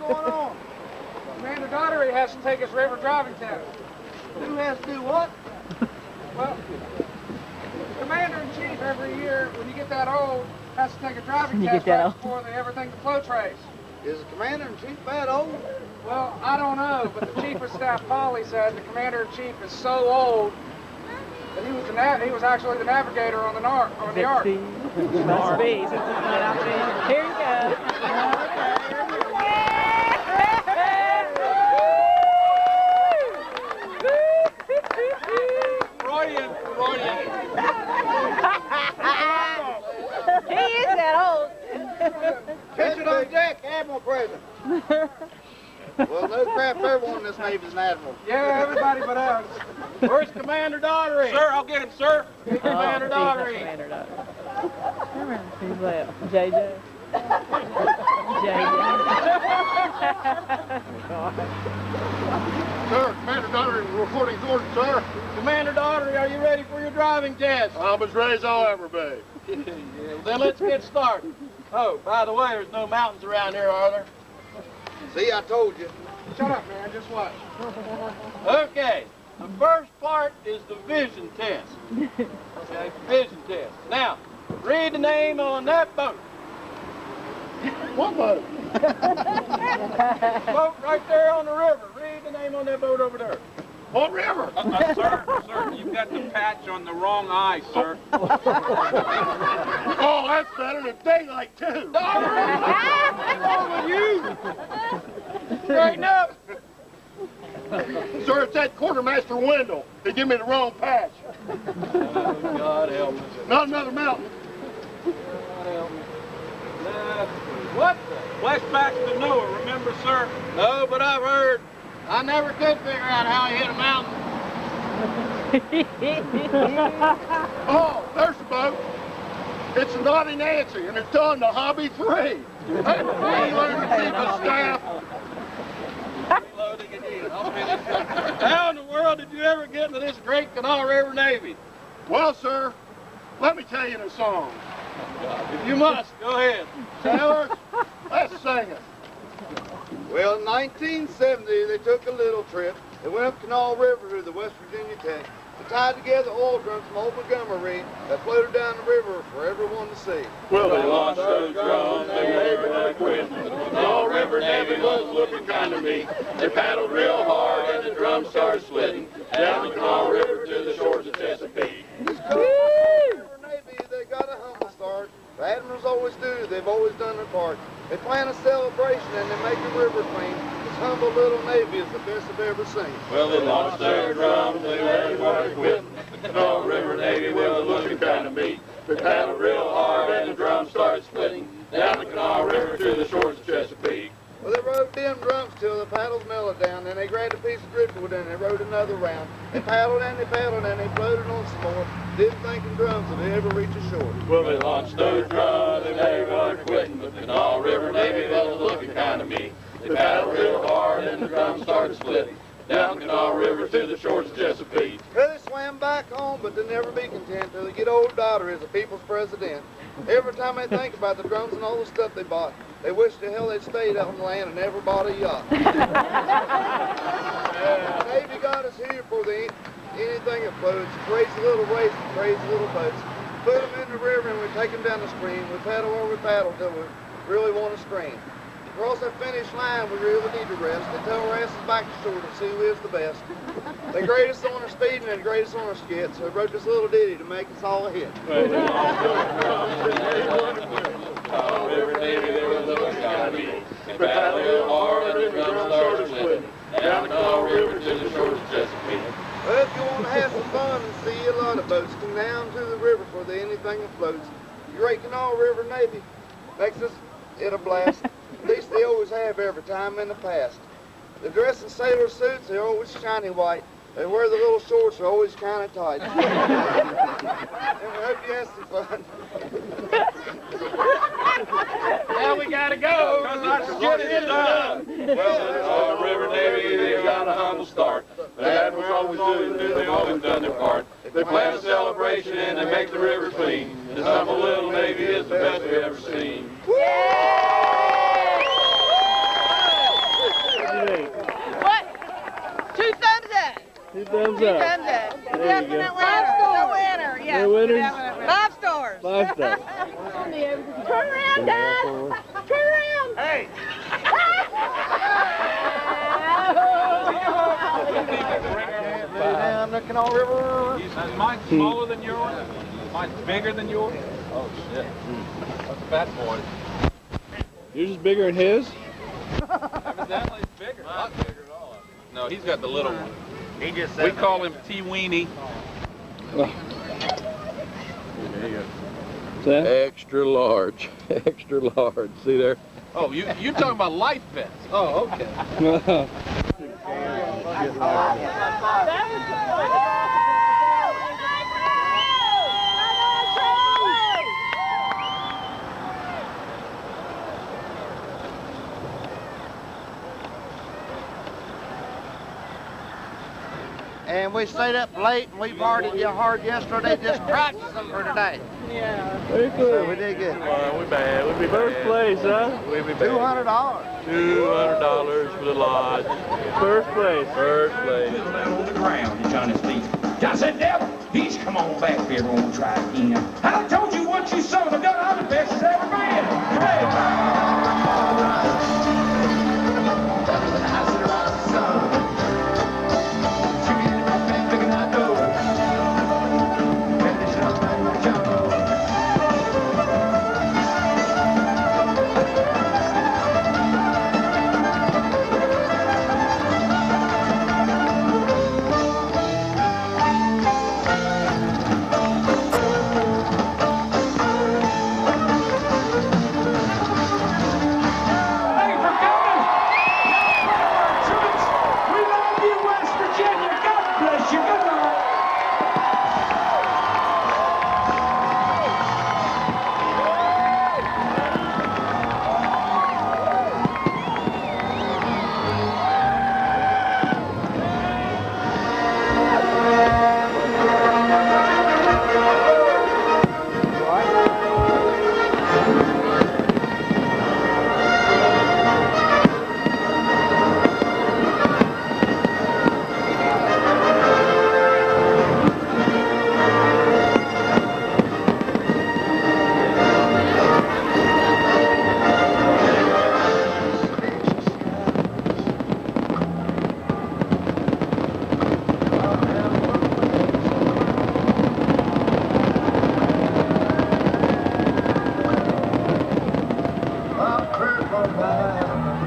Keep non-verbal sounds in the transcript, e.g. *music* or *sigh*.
going on? Commander Daughtery has to take his river driving test. Who has to do what? Well, Commander-in-Chief every year, when you get that old, has to take a driving You test get that right before they ever think to float race. Is the commander-in-chief that old? Well, I don't know, but the Chief of Staff Polly said the Commander-in-Chief is so old that he was the na- he was actually the navigator on the Ark. On the Ark. Must be. since it's not out there. Here you go. Freudian, Freudian. he is that old. Attention on deck, Admiral present. Well, no crap, everyone in this Navy's an admiral. Yeah, everybody but us. Where's Commander Daughtery? Sir, I'll get him, sir. Commander Oh, Daughtery. Commander Daughtery. Who's left? JJ. JJ. Sir, Commander Daughtery reporting to order, sir. Commander Daughtery, are you ready for your driving test? I'm as ready as I'll ever be. *laughs* yeah, well, then let's get started. Oh, by the way, there's no mountains around here, are there? See, I told you. Shut up, man. Just watch. Okay, the first part is the vision test. Okay, vision test. Now, read the name on that boat. What boat? *laughs* Boat right there on the river. Read the name on that boat over there. What river? Uh, uh, sir, sir, you've got the patch on the wrong eye, sir. *laughs* Oh, that's better than daylight too. What's wrong with you? Straighten up. Sir, it's that quartermaster Wendell. They give me the wrong patch. God help us. Not another mountain. God help me. Nah, what the? Flashbacks to Noah, remember, sir? No, but I've heard. I never could figure out how he hit a mountain. *laughs* Oh, there's the boat. It's the Naughty Nancy, and it's done the Hobby 3. Hey, learned to keep a staff. Loading again. How in the world did you ever get into this great Kanawha River Navy? Well, sir, let me tell you the song. If you must, go ahead. Sailors, let's sing it. Well, in 1970, they took a little trip. They went up Kanawha River to the West Virginia Tech. They tied together oil drums from old Montgomery that floated down the river for everyone to see. Well, they launched those drums, they made when they quit. The All River Navy was looking kind of meek. They paddled real hard and the drums started splitting down the Kanawha River to the shores of Chesapeake. River Navy, they got a humble start. The admirals always do. They've always done their part. They plan a celebration and they make the river clean. This humble little Navy is the best I've ever seen. Well, they launched their drums, they made when they quit. The River Navy was looking kind of meek. They paddled real hard and the drums started splitting down the Kanawha River to the shores of Chesapeake. Well, they rode them drums till the paddles mellowed down. Then they grabbed a piece of driftwood and they rode another round. They paddled and they paddled and they floated on some more. Didn't think the drums would ever reach the shore. Well, they launched those drums, they made one quitting, but the Kanawha River Navy was looking kind of meek. They paddled real hard and the drums started splitting down the Kanawha River to the shores of Chesapeake. Well, they swam back home, but they'll never be content till they get old daughter as a people's president. Every time they think about the drums and all the stuff they bought, they wish the hell they'd stayed out on the land and never bought a yacht. *laughs* the Navy got us here for the anything that floats. Crazy little race, crazy little boats. Put them in the river and we take them down the stream. We paddle where we paddle till we really want to scream. Across that finish line, we really need to rest. They tell our asses back to shore to see who is the best. *laughs* They grade us on our speed and they grade us on our skit, so they wrote this little ditty to make us all a hit. Kanawha River Navy, they were looking kind. They paddled real hard and the drums started splitting down the Kanawha River to the shores of Chesapeake. Well, if you want to have some fun and see a lot of boats, come down to the river for the anything that floats. Great Canal River Navy makes us it a blast. At least they always have every time in the past. They dress in sailor suits, they're always shiny white. They wear the little shorts, they're always kind of tight. *laughs* and we hope you have some fun. Now we gotta go. Get it done. Well, the Kanawha River Navy, they got a humble start. The admirals always do, do they always done their part. They plan a celebration and they make the river clean. This humble little Navy is the best we've ever seen. What? Two thumbs up. Two thumbs Two up. Thumbs up. There Definitely winner. Winner. Yeah. We're winners. Five stars. Five stars. *laughs* Turn around, guys. Turn around. Hey. The Kanawha River. Is mine smaller than yours? Mine's bigger than yours? Oh, shit. That's a fat boy. Yours is bigger than his? Evidently it's bigger. Not bigger at all. No, he's got the little one. He just We call him T Weenie. There you go. Sam? Extra large. *laughs* Extra large. See there? Oh, you you talking about life vests? Oh, okay. *laughs* And we stayed up late and we partied you hard yesterday just practicing for today. Yeah. Very So cool. we did good. we bad. We be First place, huh? We be Two hundred dollars. Two hundred dollars for the lodge. First place. First place. Little man on the ground, he's on his feet. I said, devil, he's come on back here, won't try again. I told you what you son of a gun, Purple man.